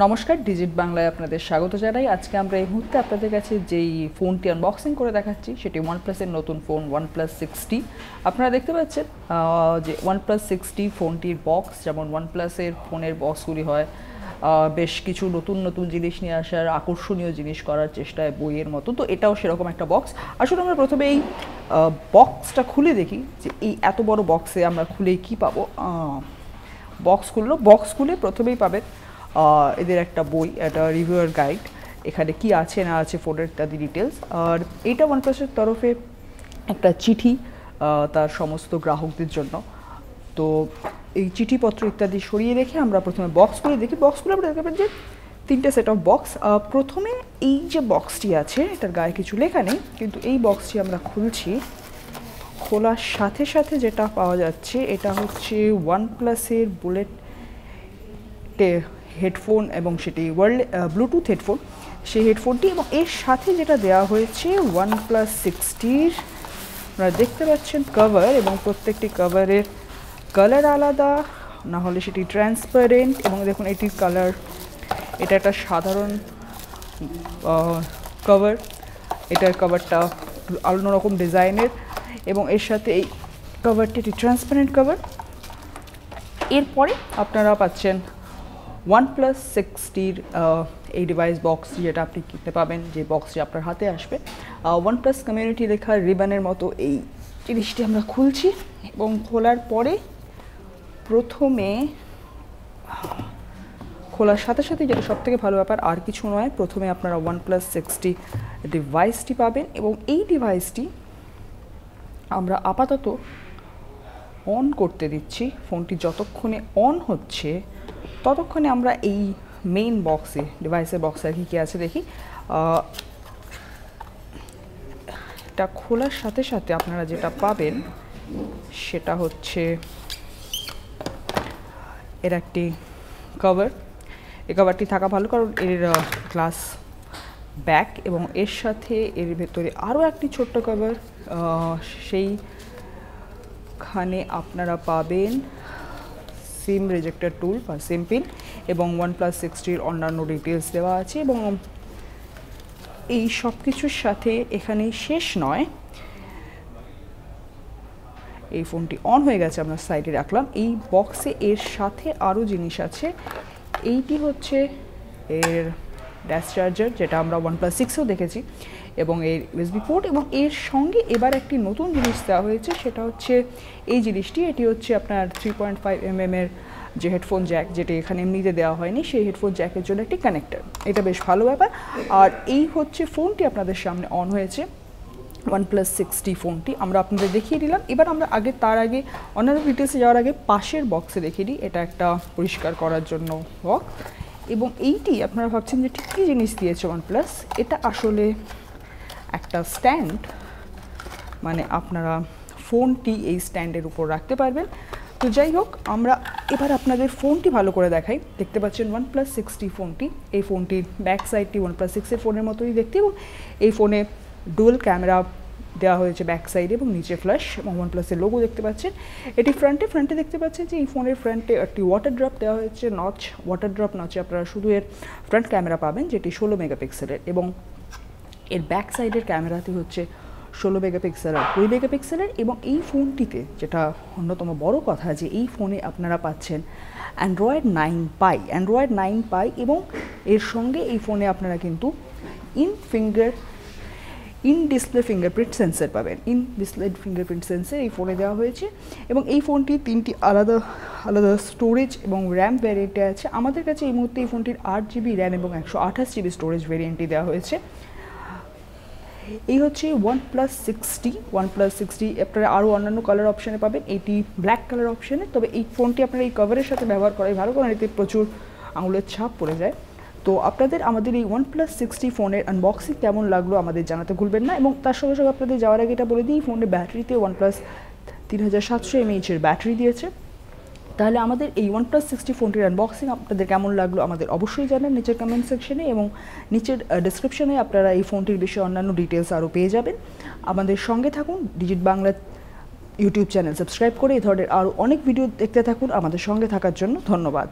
নমস্কার, ডিজিট বাংলায় আপনাদের স্বাগত জানাই। আজকে আমরা এই মুহূর্তে আপনাদের কাছে যেই ফোনটি আনবক্সিং করে দেখাচ্ছি, সেটি ওয়ান প্লাসের নতুন ফোন ওয়ান প্লাস সিক্সটি আপনারা দেখতে পাচ্ছেন যে ওয়ান প্লাস সিক্সটি ফোনটির বক্স যেমন ওয়ান প্লাসের ফোনের বক্সগুলি হয় বেশ কিছু নতুন নতুন জিনিস নিয়ে আসার, আকর্ষণীয় জিনিস করার চেষ্টায় বইয়ের মতো তো এটাও সেরকম একটা বক্স আসলে আমরা প্রথমে এই বক্সটা খুলে দেখি, যে এই এত বড় বক্সে আমরা খুলে কি পাবো। বক্স খুললো। বক্স খুলে প্রথমেই পাবেন এদের একটা বই একটা রিভিউয়ার গাইড এখানে কি আছে না আছে ফোনের ইত্যাদি ডিটেলস আর এইটা ওয়ানপ্লাসের তরফে একটা চিঠি তার সমস্ত গ্রাহকদের জন্য। তো এই চিঠিপত্র ইত্যাদি সরিয়ে রেখে আমরা প্রথমে বক্স করে দেখি। বক্সগুলো আমরা দেখতে যে তিনটে সেট অফ বক্স প্রথমে এই যে বক্সটি আছে, এটার গায়ে কিছু লেখা নেই, কিন্তু এই বক্সটি আমরা খুলছি। খোলার সাথে সাথে যেটা পাওয়া যাচ্ছে, এটা হচ্ছে ওয়ান প্লাসের বুলেট হেডফোন এবং সেটি ওয়ার্ল্ড ব্লুটুথ হেডফোন। সেই হেডফোনটি এবং এর সাথে যেটা দেওয়া হয়েছে ওয়ান প্লাস সিক্সটির আপনারা দেখতে পাচ্ছেন কভার এবং প্রত্যেকটি কভারের কালার আলাদা, না হলে সেটি ট্রান্সপারেন্ট এবং দেখুন এটির কালার এটা একটা সাধারণ কভার এটার কভারটা অন্যরকম ডিজাইনের এবং এর সাথে এই কভারটি একটি ট্রান্সপারেন্ট কভার এরপরে আপনারা পাচ্ছেন ওয়ান প্লাস সিক্সটির এই ডিভাইস বক্স যেটা আপনি কিনতে পাবেন, যে বক্সটি আপনার হাতে আসবে ওয়ান প্লাস কমিউনিটি লেখা রিবানের মতো এই জিনিসটি আমরা খুলছি এবং খোলার পরে প্রথমে খোলার সাথে সাথে যেটা সব থেকে ভালো ব্যাপার, আর কিছু নয়, প্রথমে আপনারা ওয়ান প্লাস সিক্সটি ডিভাইসটি পাবেন এবং এই ডিভাইসটি আমরা আপাতত অন করতে দিচ্ছি। ফোনটি যতক্ষণে অন হচ্ছে ততক্ষণে আমরা এই মেইন বক্সে ডিভাইসের বক্সে আর কি কী আছে দেখি। এটা খোলার সাথে সাথে আপনারা যেটা পাবেন সেটা হচ্ছে, এর একটি কভার এই কভারটি থাকা ভালো কারণ এর গ্লাস ব্যাক এবং এর সাথে এর ভেতরে আরও একটি ছোট্ট কভার সেইখানে আপনারা পাবেন সিম রেজেক্টার টুল বা সিম পিন এবং ওয়ান প্লাস সিক্সটির অন্যান্য ডিটেলস দেওয়া আছে এবং এই সব কিছুর সাথে এখানে শেষ নয়। এই ফোনটি অন হয়ে গেছে, আমরা সাইডে রাখলাম। এই বক্সে এর সাথে আরও জিনিস আছে। এইটি হচ্ছে এর ড্যাশ চার্জার যেটা আমরা ওয়ান প্লাস সিক্সেও দেখেছি, এবং এর ইউএসবি পোর্ট এবং এর সঙ্গে এবার একটি নতুন জিনিস দেওয়া হয়েছে, সেটা হচ্ছে এই জিনিসটি। এটি হচ্ছে আপনার থ্রি পয়েন্ট ফাইভ এম এর যে হেডফোন জ্যাক যেটি এখানে এমনিতে দেওয়া হয়নি, সেই হেডফোন জ্যাকের জন্য একটি কানেক্টার এটা বেশ ভালো ব্যাপার। আর এই হচ্ছে ফোনটি আপনাদের সামনে অন হয়েছে ওয়ান প্লাস সিক্সটি ফোনটি। আমরা আপনাদের দেখিয়ে দিলাম। এবার আমরা আগে, তার আগে, অন্যান্য ডিটেলসে যাওয়ার আগে পাশের বক্সে দেখিয়ে দিই। এটা একটা পরিষ্কার করার জন্য বক্স এবং এইটি আপনারা ভাবছেন যে ঠিক কী জিনিস দিয়েছে ওয়ান প্লাস এটা আসলে একটা স্ট্যান্ড মানে আপনারা ফোনটি এই স্ট্যান্ডের উপর রাখতে পারবেন। তো যাই হোক, আমরা এবার আপনাদের ফোনটি ভালো করে দেখাই। দেখতে পাচ্ছেন ওয়ান প্লাস সিক্সটি ফোনটি। এই ফোনটির ব্যাক সাইডটি ওয়ান প্লাস সিক্সের ফোনের মতোই দেখতে এবং এই ফোনে ডুয়েল ক্যামেরা দেওয়া হয়েছে ব্যাক সাইডে এবং নিচে ফ্ল্যাশ এবং ওয়ান প্লাসের লোগো দেখতে পাচ্ছেন। এটি ফ্রন্টে ফ্রন্টে দেখতে পাচ্ছেন যে এই ফোনের ফ্রন্টে একটি ওয়াটার ড্রপ দেওয়া হয়েছে নচ ওয়াটার ড্রপ নচে আপনারা শুধু এর ফ্রন্ট ক্যামেরা পাবেন, যেটি ষোলো মেগাপিক্সেলের এবং এর ব্যাক সাইডের ক্যামেরাটি হচ্ছে ষোলো মেগাপিক্সেল আর কুড়ি মেগাপিক্সেলের এবং এই ফোনটিতে যেটা অন্যতম বড় কথা, যে এই ফোনে আপনারা পাচ্ছেন Android nine pie Android nine pie এবং এর সঙ্গে এই ফোনে আপনারা কিন্তু in finger in display fingerprint sensor পাবেন। ইন ডিসপ্লে ফিঙ্গারপ্রিন্ট সেন্সার এই ফোনে দেওয়া হয়েছে এবং এই ফোনটি তিনটি আলাদা আলাদা স্টোরেজ এবং র্যাম ভ্যারিয়েন্টে আছে। আমাদের কাছে এই মুহূর্তে এই ফোনটির আট জিবি র্যাম এবং একশো আঠাশ জিবি স্টোরেজ ভ্যারিয়েন্টটি দেওয়া হয়েছে। এই হচ্ছে OnePlus six T OnePlus six T আপনারা আরও অন্যান্য কালার অপশানে পাবেন। এটি ব্ল্যাক কালার অপশানে তবে এই ফোনটি আপনারা এই কভারের সাথে ব্যবহার করাই ভালো, কারণ এতে প্রচুর আঙুলের ছাপ পড়ে যায়। তো আপনাদের আমাদের এই ওয়ান প্লাস সিক্সটি ফোনের আনবক্সিং কেমন লাগল আমাদের জানাতে ভুলবেন না এবং তার সঙ্গে সঙ্গে আপনাদের যাওয়ার আগে এটা বলে দিই ফোনের ব্যাটারিতে ওয়ান প্লাস তিন হাজার সাতশো এমএইচের ব্যাটারি দিয়েছে। তাহলে আমাদের এই ওয়ান প্লাস সিক্সটি ফোনটির আনবক্সিং আপনাদের কেমন লাগল আমাদের অবশ্যই জানান নিচের কমেন্ট সেকশনে এবং নিচের ডিসক্রিপশনে আপনারা এই ফোনটির বিষয়ে অন্যান্য ডিটেলস আরও পেয়ে যাবেন। আমাদের সঙ্গে থাকুন Digit Bangla YouTube channel subscribe করে এই ধরনের আরও অনেক ভিডিও দেখতে থাকুন। আমাদের সঙ্গে থাকার জন্য ধন্যবাদ।